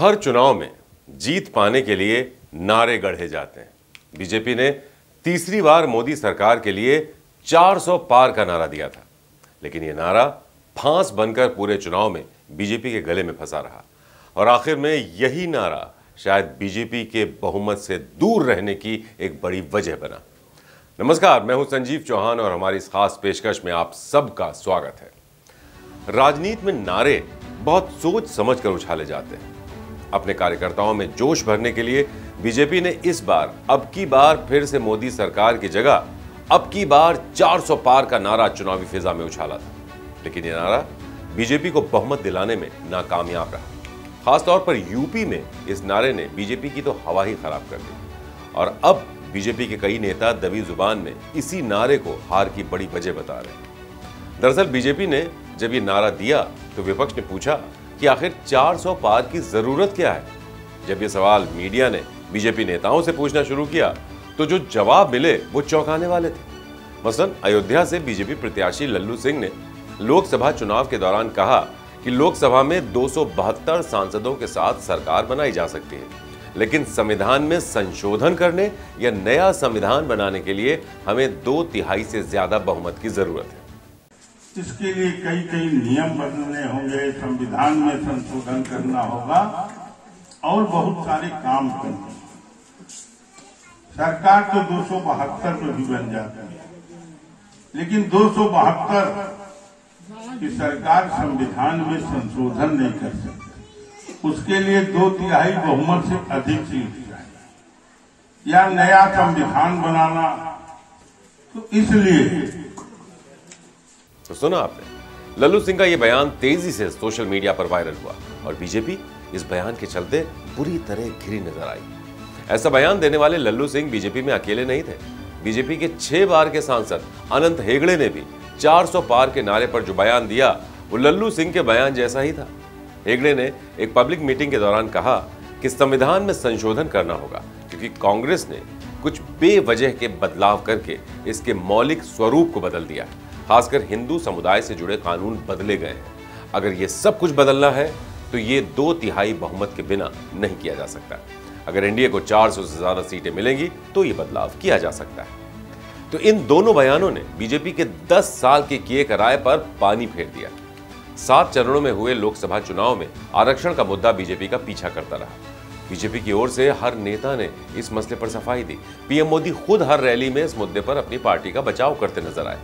हर चुनाव में जीत पाने के लिए नारे गढ़े जाते हैं। बीजेपी ने तीसरी बार मोदी सरकार के लिए 400 पार का नारा दिया था। लेकिन यह नारा फांस बनकर पूरे चुनाव में बीजेपी के गले में फंसा रहा। और आखिर में यही नारा शायद बीजेपी के बहुमत से दूर रहने की एक बड़ी वजह बना। नमस्कार, मैं हूँ संजीव चौहान और हमारी इस खास पेशकश में आप सबका स्वागत है। राजनीति में नारे बहुत सोच समझ कर उछाले जाते हैं। अपने कार्यकर्ताओं में जोश भरने के लिए बीजेपी ने इस बार, अब की बार फिर से मोदी सरकार की जगह, अब की बार 400 पार का नारा चुनावी फिजा में उछाला था। लेकिन यह नारा बीजेपी को बहुमत दिलाने में नाकामयाब रहा। खासतौर पर यूपी में इस नारे ने बीजेपी की तो हवा ही खराब कर दी। और अब बीजेपी के कई नेता दबी ज़ुबान में इसी नारे को हार की बड़ी वजह बता रहे हैं। दरअसल बीजेपी ने जब ये नारा दिया तो विपक्ष ने पूछा कि आखिर 400 पार की ज़रूरत क्या है? जब ये सवाल मीडिया ने बीजेपी नेताओं से पूछना शुरू किया तो जो जवाब मिले वो चौंकाने वाले थे। मसलन, अयोध्या से बीजेपी प्रत्याशी लल्लू सिंह ने लोकसभा चुनाव के दौरान कहा कि लोकसभा में दो सौ बहत्तर सांसदों के साथ सरकार बनाई जा सकती है। लेकिन संविधान में संशोधन करने या नया संविधान बनाने के लिए हमें दो तिहाई से ज़्यादा बहुमत की ज़रूरत है। इसके लिए कई कई नियम बदलने होंगे, संविधान में संशोधन करना होगा और बहुत सारे काम करने सरकार तो दो सौ बहत्तर में भी बन जाती है। लेकिन दो सौ बहत्तर की सरकार संविधान में संशोधन नहीं कर सकती। उसके लिए दो तिहाई बहुमत से अधिक सीट या नया संविधान बनाना। तो इसलिए तो सुना आपने, लल्लू सिंह का यह बयान तेज़ी से सोशल मीडिया पर वायरल हुआ और बीजेपी इस बयान के चलते बुरी तरह घिरी नज़र आई। ऐसा बयान देने वाले लल्लू सिंह बीजेपी में अकेले नहीं थे। बीजेपी के छह बार के सांसद अनंत हेगड़े ने भी 400 पार के नारे पर जो बयान दिया, वो लल्लू सिंह के बयान जैसा ही था। हेगड़े ने एक पब्लिक मीटिंग के दौरान कहा कि संविधान में संशोधन करना होगा, क्योंकि कांग्रेस ने कुछ बेवजह के बदलाव करके इसके मौलिक स्वरूप को बदल दिया खासकर हिंदू समुदाय से जुड़े कानून बदले गए हैं। अगर ये सब कुछ बदलना है तो ये दो तिहाई बहुमत के बिना नहीं किया जा सकता। अगर एनडीए को 400 से ज़्यादा सीटें मिलेंगी तो ये बदलाव किया जा सकता है। तो इन दोनों बयानों ने बीजेपी के 10 साल के किए कराए पर पानी फेर दिया। सात चरणों में हुए लोकसभा चुनाव में आरक्षण का मुद्दा बीजेपी का पीछा करता रहा। बीजेपी की ओर से हर नेता ने इस मसले पर सफ़ाई दी। पीएम मोदी खुद हर रैली में इस मुद्दे पर अपनी पार्टी का बचाव करते नज़र आए।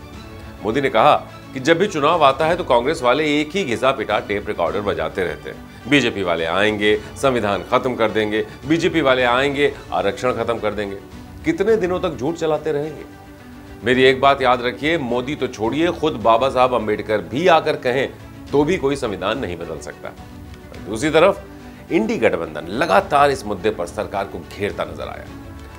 मोदी ने कहा कि जब भी चुनाव आता है तो कांग्रेस वाले एक ही घिसा पिटा टेप रिकॉर्डर बजाते रहते हैं। बीजेपी वाले आएँगे, संविधान खत्म कर देंगे। बीजेपी वाले आएँगे, आरक्षण खत्म कर देंगे। कितने दिनों तक झूठ चलाते रहेंगे? मेरी एक बात याद रखिए, मोदी तो छोड़िए, खुद बाबा साहब अंबेडकर भी आकर कहें तो भी कोई संविधान नहीं बदल सकता। दूसरी तरफ़, इंडी गठबंधन लगातार इस मुद्दे पर सरकार को घेरता नज़र आया।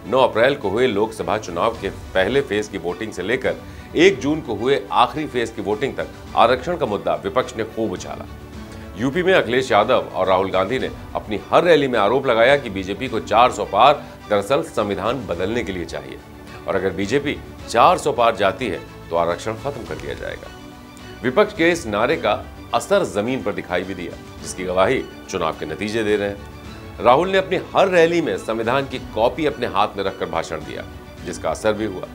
9 अप्रैल को हुए लोकसभा चुनाव के पहले फ़ेज़ की वोटिंग से लेकर 1 जून को हुए आखिरी फ़ेज़ की वोटिंग तक आरक्षण का मुद्दा विपक्ष ने खूब उछाला। यूपी में अखिलेश यादव और राहुल गांधी ने अपनी हर रैली में आरोप लगाया कि बीजेपी को 400 पार दरअसल संविधान बदलने के लिए चाहिए। और अगर बीजेपी 400 पार जाती है तो आरक्षण खत्म कर दिया जाएगा। विपक्ष के इस नारे का असर ज़मीन पर दिखाई भी दिया, जिसकी गवाही चुनाव के नतीजे दे रहे हैं। राहुल ने अपनी हर रैली में संविधान की कॉपी अपने हाथ में रखकर भाषण दिया, जिसका असर भी हुआ।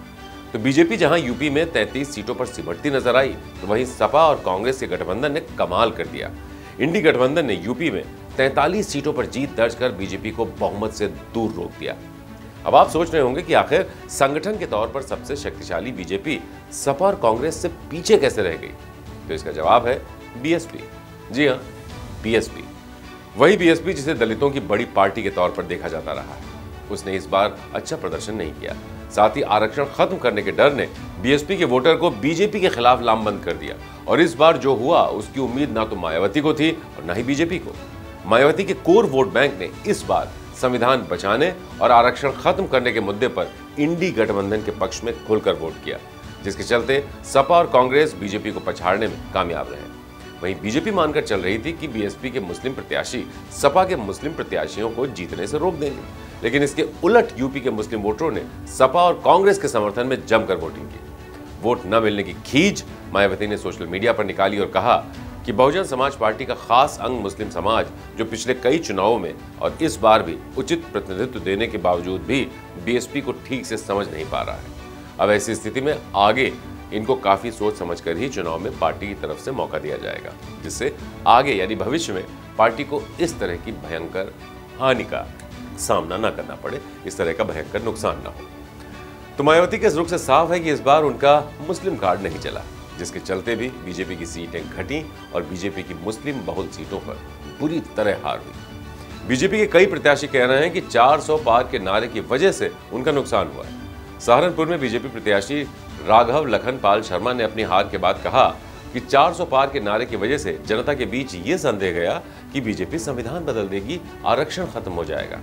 तो बीजेपी जहाँ यूपी में 33 सीटों पर सिमटती नज़र आई तो वहीं सपा और कांग्रेस के गठबंधन ने कमाल कर दिया। इंडी गठबंधन ने यूपी में 43 सीटों पर जीत दर्ज कर बीजेपी को बहुमत से दूर रोक दिया। अब आप सोच रहे होंगे कि आखिर संगठन के तौर पर सबसे शक्तिशाली बीजेपी सपा और कांग्रेस से पीछे कैसे रह गई? तो इसका जवाब है बीएसपी। जी हाँ बीएसपी। वही बीएसपी जिसे दलितों की बड़ी पार्टी के तौर पर देखा जाता रहा है। उसने इस बार अच्छा प्रदर्शन नहीं किया। साथ ही आरक्षण खत्म करने के डर ने बीएसपी के वोटर को बीजेपी के खिलाफ लामबंद कर दिया। और इस बार जो हुआ, उसकी उम्मीद ना तो मायावती को थी और ना ही बीजेपी को। मायावती के कोर वोट बैंक ने इस बार संविधान बचाने और आरक्षण खत्म करने के मुद्दे पर इंडी गठबंधन के पक्ष में खुलकर वोट किया, जिसके चलते सपा और कांग्रेस बीजेपी को पछाड़ने में कामयाब रहे। वहीं बीजेपी मानकर चल रही थी कि बीएसपी के मुस्लिम प्रत्याशी, सपा के मुस्लिम प्रत्याशियों को जीतने से रोक देंगे। लेकिन इसके उलट यूपी के मुस्लिम वोटरों ने सपा और कांग्रेस के समर्थन में जमकर वोटिंग की। वोट न मिलने की खींच मायावती ने सोशल मीडिया पर निकाली और कहा कि बहुजन समाज पार्टी का खास अंग मुस्लिम समाज, जो पिछले कई चुनावों में और इस बार भी उचित प्रतिनिधित्व देने के बावजूद भी बीएसपी को ठीक से समझ नहीं पा रहा है। अब ऐसी स्थिति में आगे इनको काफ़ी सोच समझकर ही चुनाव में पार्टी की तरफ़ से मौका दिया जाएगा, जिससे आगे यानी भविष्य में पार्टी को इस तरह की भयंकर हानि का सामना न करना पड़े, इस तरह का भयंकर नुकसान न हो। तो मायावती के रुख से साफ़ है कि इस बार उनका मुस्लिम कार्ड नहीं चला, जिसके चलते भी बीजेपी की सीटें घटी और बीजेपी की मुस्लिम बहुल सीटों पर बुरी तरह हार हुई। बीजेपी के कई प्रत्याशी कह रहे हैं कि 400 पार के नारे की वजह से उनका नुकसान हुआ है। सहारनपुर में बीजेपी प्रत्याशी राघव लखन पाल शर्मा ने अपनी हार के बाद कहा कि 400 पार के नारे की वजह से जनता के बीच ये संदेह गया कि बीजेपी संविधान बदल देगी, आरक्षण खत्म हो जाएगा।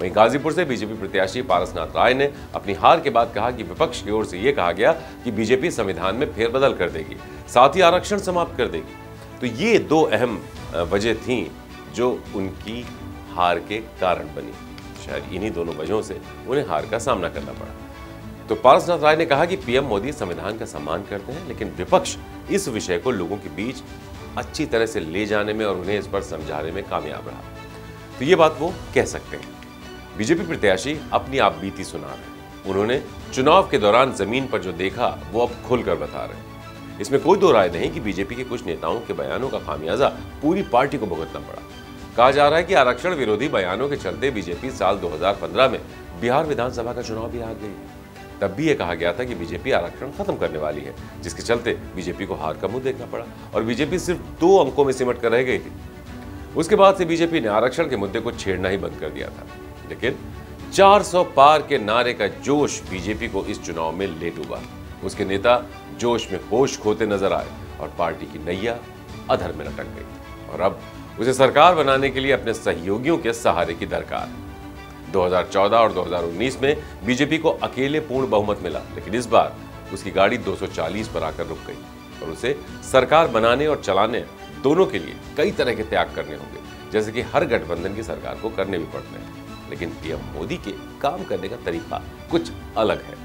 वहीं गाजीपुर से बीजेपी प्रत्याशी पारसनाथ राय ने अपनी हार के बाद कहा कि विपक्ष की ओर से यह कहा गया कि बीजेपी संविधान में फेरबदल कर देगी, साथ ही आरक्षण समाप्त कर देगी। तो ये दो अहम वजह थी जो उनकी हार के कारण बनी। शायद इन्हीं दोनों वजहों से उन्हें हार का सामना करना पड़ा। तो पारसनाथ राय ने कहा कि पीएम मोदी संविधान का सम्मान करते हैं, लेकिन विपक्ष इस विषय को लोगों के बीच अच्छी तरह से ले जाने में और उन्हें इस पर समझाने में कामयाब रहा। तो ये बात वो कह सकते हैं। बीजेपी प्रत्याशी अपनी आप बीती सुना रहे उन्होंने चुनाव के दौरान ज़मीन पर जो देखा, वो अब खुलकर बता रहे हैं। इसमें कोई दो राय नहीं कि बीजेपी के कुछ नेताओं के बयानों का खामियाजा पूरी पार्टी को भुगतना पड़ा। कहा जा रहा है कि आरक्षण विरोधी बयानों के चलते बीजेपी साल 2015 में बिहार विधानसभा का चुनाव भी हार गई। तब भी ये कहा गया था कि बीजेपी आरक्षण खत्म करने वाली है, जिसके चलते बीजेपी को हार का मुँह देखना पड़ा और बीजेपी सिर्फ़ दो अंकों में सिमट कर रह गई थी। उसके बाद से बीजेपी ने आरक्षण के मुद्दे को छेड़ना ही बंद कर दिया था। लेकिन 400 पार के नारे का जोश बीजेपी को इस चुनाव में ले डूबा। उसके नेता जोश में होश खोते नज़र आए और पार्टी की नैया अधर में लटक गई। और अब उसे सरकार बनाने के लिए अपने सहयोगियों के सहारे की दरकार। 2014 और 2019 में बीजेपी को अकेले पूर्ण बहुमत मिला, लेकिन इस बार उसकी गाड़ी 240 पर आकर रुक गई और उसे सरकार बनाने और चलाने दोनों के लिए कई तरह के त्याग करने होंगे, जैसे कि हर गठबंधन की सरकार को करने भी पड़ते हैं। लेकिन पीएम मोदी के काम करने का तरीका कुछ अलग है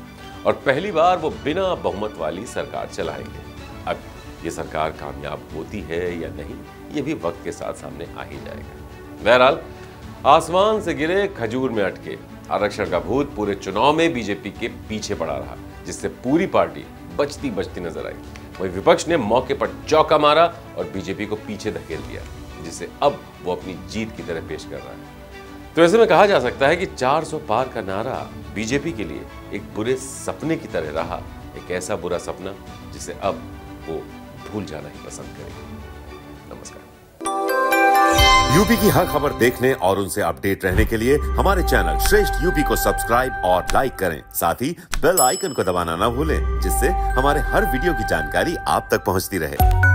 और पहली बार वो बिना बहुमत वाली सरकार चलाएँगे। अब ये सरकार कामयाब होती है या नहीं, ये भी वक्त के साथ सामने आ ही जाएगा। बहरहाल आसमान से गिरे खजूर में अटके। आरक्षण का भूत पूरे चुनाव में बीजेपी के पीछे पड़ा रहा, जिससे पूरी पार्टी बचती बचती नज़र आई। वही विपक्ष ने मौके पर चौका मारा और बीजेपी को पीछे धकेल दिया जिसे अब वो अपनी जीत की तरह पेश कर रहा है। तो ऐसे में कहा जा सकता है कि 400 पार का नारा बीजेपी के लिए एक बुरे सपने की तरह रहा, एक ऐसा बुरा सपना जिसे अब वो भूल जाना ही पसंद करेंगे। नमस्कार। यूपी की हर खबर देखने और उनसे अपडेट रहने के लिए हमारे चैनल श्रेष्ठ यूपी को सब्सक्राइब और लाइक करें। साथ ही बेल आइकन को दबाना ना भूलें, जिससे हमारे हर वीडियो की जानकारी आप तक पहुँचती रहे।